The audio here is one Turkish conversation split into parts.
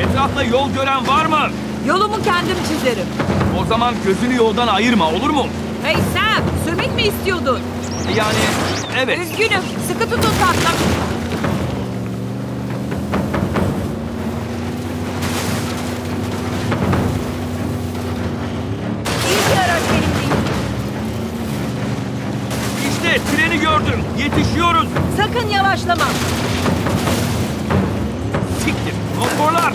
Etrafta yol gören var mı? Yolumu kendim çizerim. O zaman gözünü yoldan ayırma olur mu? Hey Sam, sürmek mi istiyordun? Yani evet. Üzgünüm, sıkı tutun tatlım. İyi bir araç benim değil. İşte treni gördüm. Yetişiyoruz. Sakın yavaşlama. Siktir. Motorlar.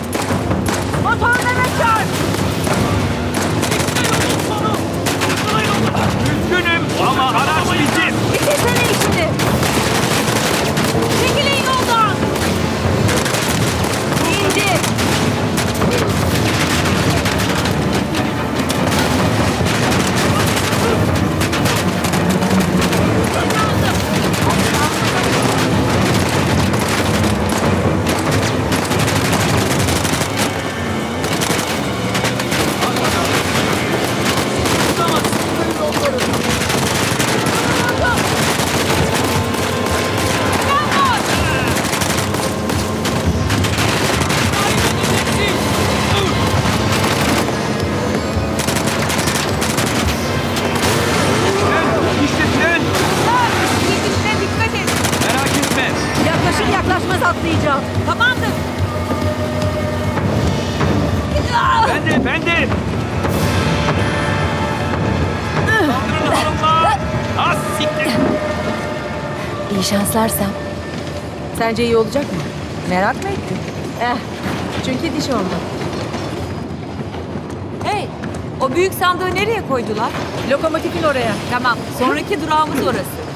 İyi şanslar Sam. Sence iyi olacak mı? Merak mı ettin? Eh, çünkü diş oldu. Hey, o büyük sandığı nereye koydular? Lokomotifin oraya. Tamam, sonraki durağımız orası.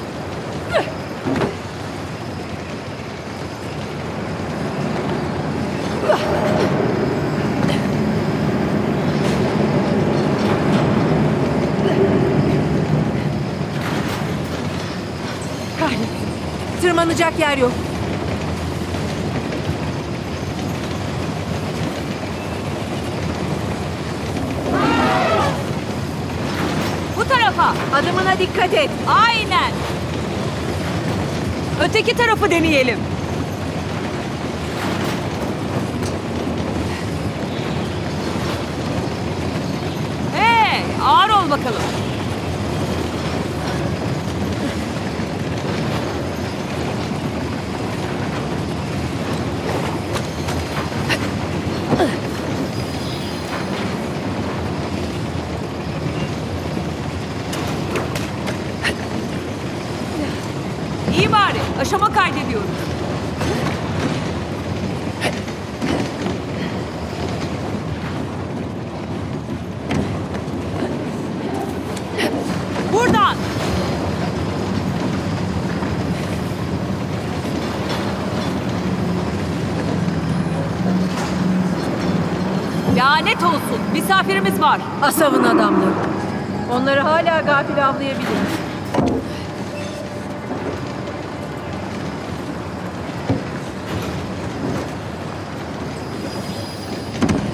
Kahretsin. Tırmanacak yer yok. Bu tarafa. Adımına dikkat et. Aynen. Öteki tarafı deneyelim. Hey, ağır ol bakalım. Kaydediyoruz. Buradan. Lanet olsun. Misafirimiz var. Asav'ın adamları. Onları hala gafil avlayabiliriz.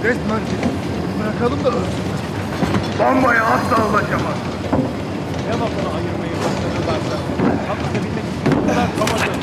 Resmen bırakalım da ölsünler. Bombaya asla ulaşamaz. Ne vapuru ayırmayı başladılarsa hapsedebilmek için bu kadar kama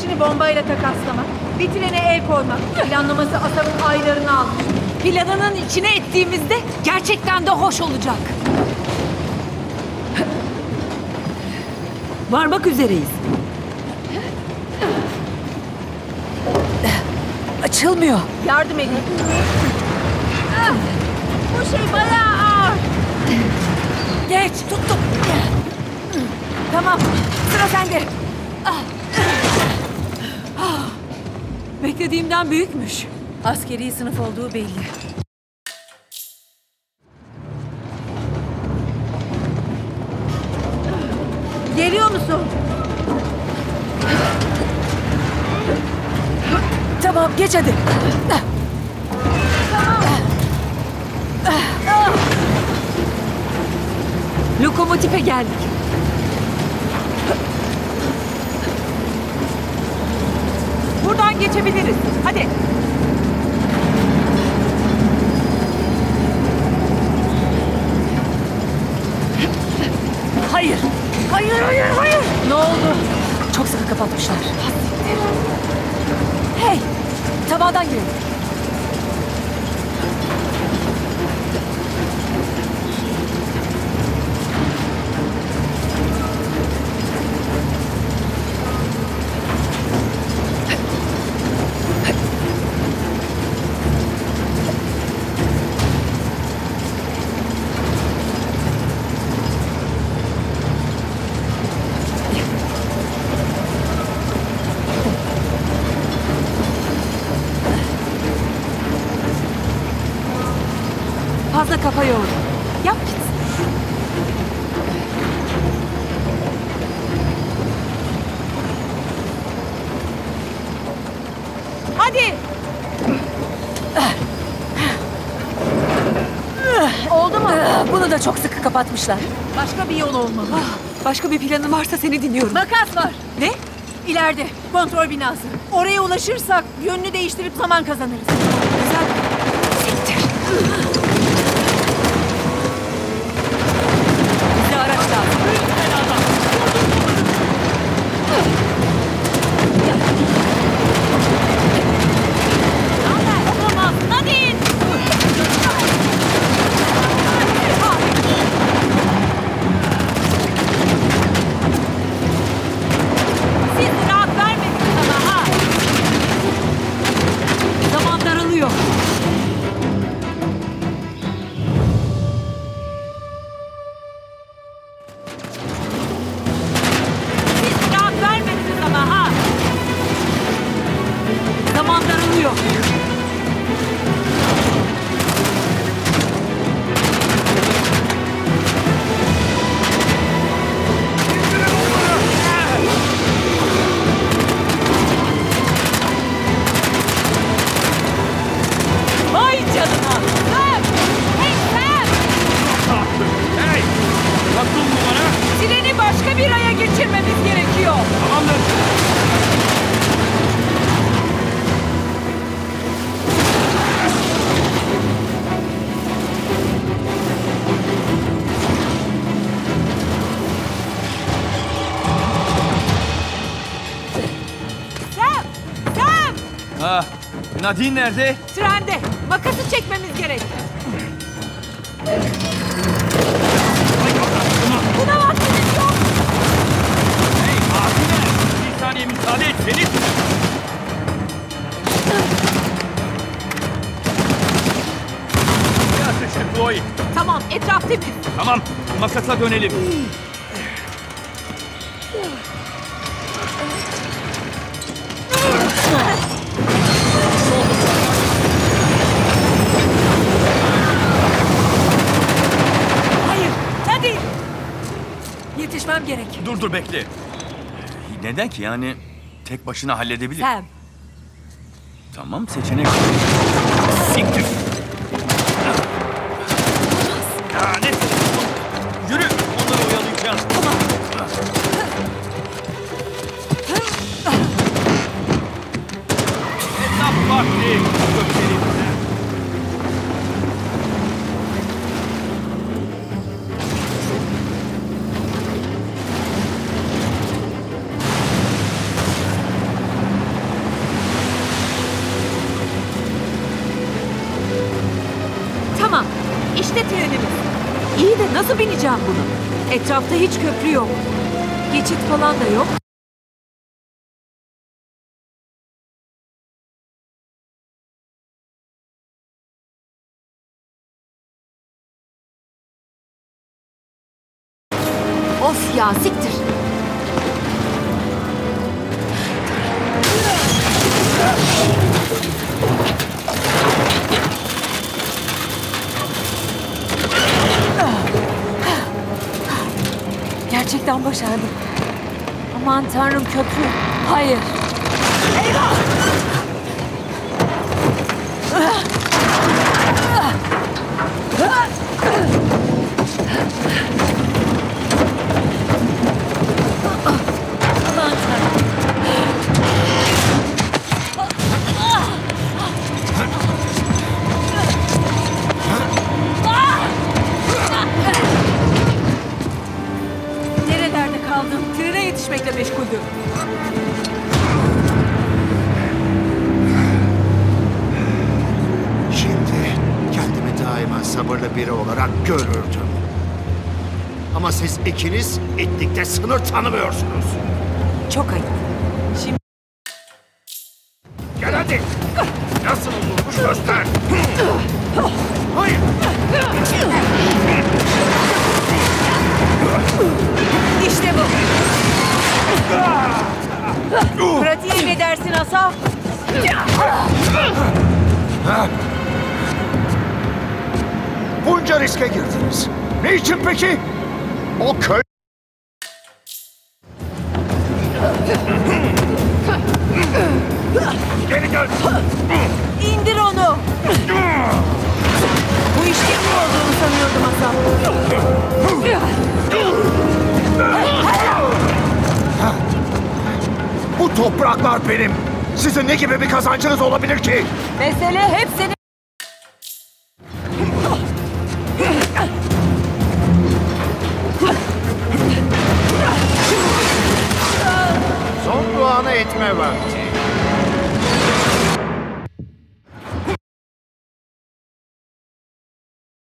Bir dişini bombayla takaslamak. Bir trene el koymak. Planlaması Asaf'ın aylarını almış. Planının içine ettiğimizde gerçekten de hoş olacak. Varmak üzereyiz. Açılmıyor. Yardım edin. Bu şey bayağı ağır. Geç, tuttum. Tamam, sıra sende. Ah. Beklediğimden büyükmüş. Askeri sınıf olduğu belli. Geliyor musun? Tamam, geç hadi. Lokomotife geldik. Buradan geçebiliriz. Hadi. Hayır. Hayır, hayır, hayır. Ne oldu? Çok sıkı kapatmışlar. Hey, tabandan girelim. fazla kafa yorma. Yap gitsin. Hadi. Oldu mu? Bunu da çok sıkı kapatmışlar. Başka bir yol olmalı. Başka bir planın varsa seni dinliyorum. Makas var. Ne? İleride. Kontrol binası. Oraya ulaşırsak yönünü değiştirip zaman kazanırız. Güzel. Siktir. Nadine nerede? Trende. Makası çekmemiz gerek. Buna vaktimiz yok. Hey Adile! Bir saniye müsaade etseniz. Biraz ışık Chloe. Tamam etraf temiz. Tamam, makasa dönelim. Yetişmem gerek. Dur dur bekle. Neden ki yani tek başına halledebilir. Sam. Tamam seçenek. Siktir. Bineceğim bunu? Etrafta hiç köprü yok. Geçit falan da yok. Of ya siktir. Gerçekten başardım. Aman tanrım köprü. Hayır. Aman tanımıyorsunuz. Çok ayıp. Şimdi Gel hadi. Nasıl olurmuş göster. Hayır. İşte bu. Pratiğe ne dersin Asaf? Bunca riske girdiniz. Ne için peki? O köy... topraklar benim. Sizin ne gibi bir kazancınız olabilir ki? Mesele hep